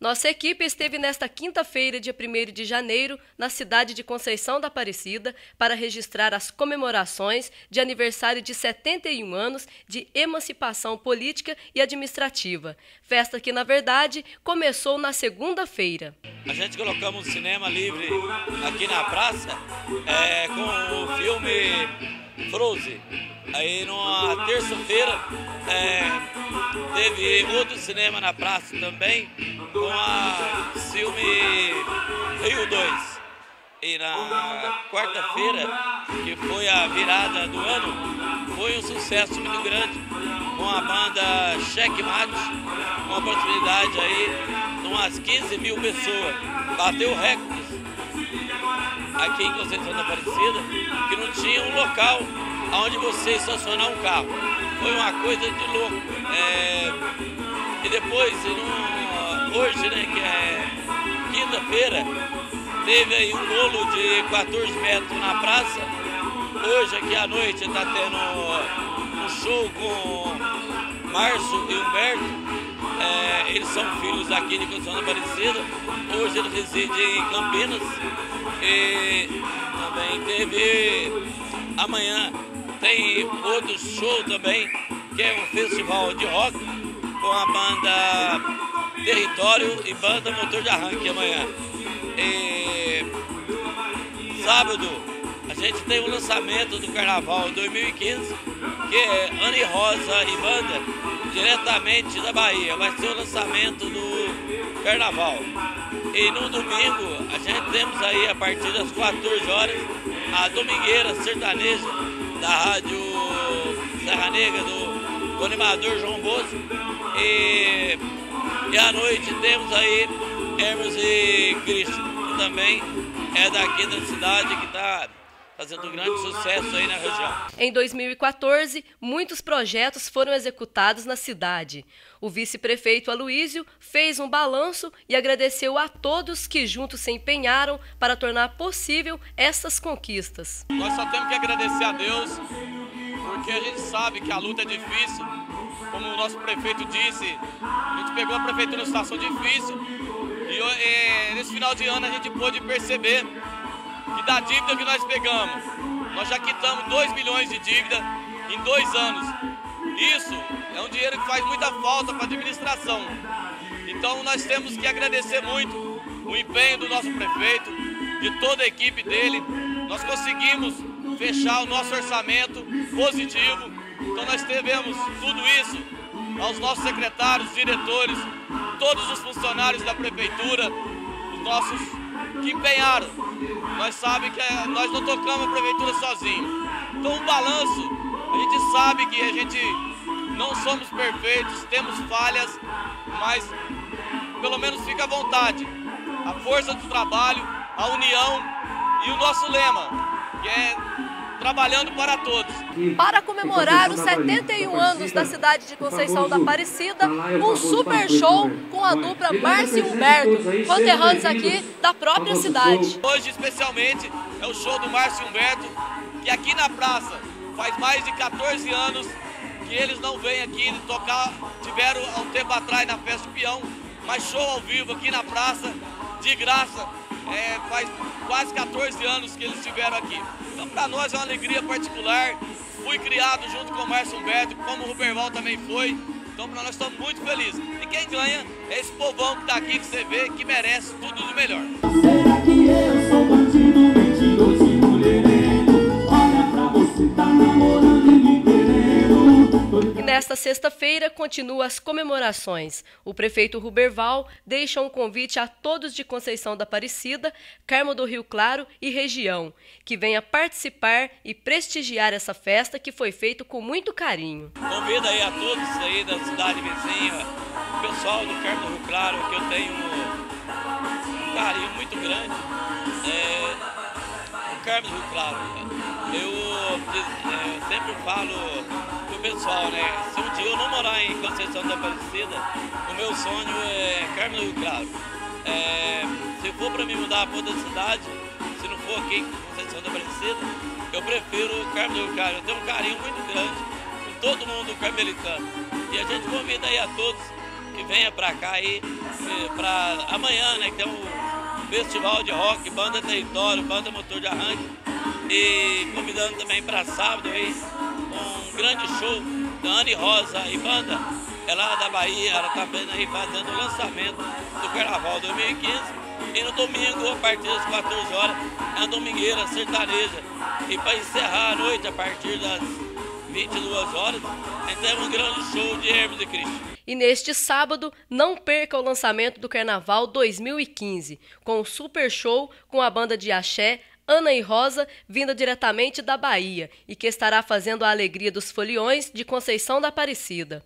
Nossa equipe esteve nesta quinta-feira, dia 1 de janeiro, na cidade de Conceição da Aparecida, para registrar as comemorações de aniversário de 71 anos de emancipação política e administrativa. Festa que, na verdade, começou na segunda-feira. A gente colocamos um cinema livre aqui na praça é, com o filme Frozen. Aí, numa terça-feira, é, teve outro cinema na praça também, com a filme Rio 2. E na quarta-feira, que foi a virada do ano, foi um sucesso muito grande com a banda Checkmate, com a possibilidade aí de umas 15 mil pessoas. Bateu recordes aqui em Conceição da Aparecida, que não tinha um local onde você estacionar um carro. Foi uma coisa de louco. É... E depois, no... hoje, né, que é quinta-feira, teve aí um bolo de 14 metros na praça. Hoje, aqui à noite, está tendo um show com Márcio e Humberto. É, eles são filhos aqui de Conceição da Aparecida. Hoje eles residem em Campinas. E também teve amanhã tem outro show também, que é um festival de rock com a banda Território e banda Motor de Arranque amanhã. E sábado a gente tem o lançamento do Carnaval 2015, que é Anne Rosa e banda, diretamente da Bahia. Vai ser o lançamento do Carnaval. E no domingo a gente temos aí a partir das 14 horas a Domingueira Sertaneja da Rádio Serra Negra, do, do animador João Bosco. E, e à noite temos aí Hermes e Cristo, que também é daqui da cidade, que está fazendo um grande sucesso aí na região. Em 2014, muitos projetos foram executados na cidade. O vice-prefeito Aloísio fez um balanço e agradeceu a todos que juntos se empenharam para tornar possível essas conquistas. Nós só temos que agradecer a Deus, porque a gente sabe que a luta é difícil. Como o nosso prefeito disse, a gente pegou a prefeitura numa situação difícil e, e nesse final de ano a gente pôde perceber que da dívida que nós pegamos, nós já quitamos 2 milhões de dívida em dois anos. Isso é um dinheiro que faz muita falta para a administração. Então nós temos que agradecer muito o empenho do nosso prefeito, de toda a equipe dele. Nós conseguimos fechar o nosso orçamento positivo. Então nós tivemos tudo isso aos nossos secretários, diretores, todos os funcionários da prefeitura, os nossos que empenharam. Nós sabemos que eh, nós não tocamos a prefeitura sozinho. Então, um balanço, a gente sabe que a gente não somos perfeitos, temos falhas, mas pelo menos fica à vontade. A força do trabalho, a união e o nosso lema, que é trabalhando para todos. Para comemorar os 71 anos da cidade de Conceição da Aparecida, um super show com a dupla Márcio e Humberto, conterrâneos aqui da própria cidade. Hoje, especialmente, é o show do Márcio e Humberto, que aqui na praça faz mais de 14 anos que eles não vêm aqui tocar, tiveram há um tempo atrás na Festa do Peão, mas show ao vivo aqui na praça, de graça, é, faz quase 14 anos que eles estiveram aqui. Então, para nós é uma alegria particular. Fui criado junto com o Márcio Humberto, como o Ruberval também foi. Então, para nós estamos muito felizes. E quem ganha é esse povão que está aqui, que você vê, que merece tudo de melhor. Nesta sexta-feira, continuam as comemorações. O prefeito Ruberval deixa um convite a todos de Conceição da Aparecida, Carmo do Rio Claro e região, que venha participar e prestigiar essa festa que foi feita com muito carinho. Convido aí a todos aí da cidade vizinha, o pessoal do Carmo do Rio Claro, que eu tenho um carinho muito grande. É, o Carmo do Rio Claro, eu é, sempre falo pessoal, né? Se um dia eu não morar em Conceição da Aparecida, o meu sonho é Carmo do Rio Claro. É, se for para me mudar para outra cidade, se não for aqui em Conceição da Aparecida, eu prefiro Carmo do Rio Claro. Eu tenho um carinho muito grande com todo mundo carmelitano. E a gente convida aí a todos que venha para cá aí para amanhã, né? Que tem um festival de rock, banda território, banda motor de arranque. E convidando também para sábado aí grande show da Anne Rosa e banda. É lá da Bahia, ela está aí fazendo o lançamento do Carnaval 2015. E no domingo, a partir das 14 horas, é uma domingueira sertaneja. E para encerrar a noite, a partir das 22 horas, temos um grande show de Hermes e Cristo. E neste sábado, não perca o lançamento do Carnaval 2015, com o super show com a banda de axé Ana e Rosa, vinda diretamente da Bahia, e que estará fazendo a alegria dos foliões de Conceição da Aparecida.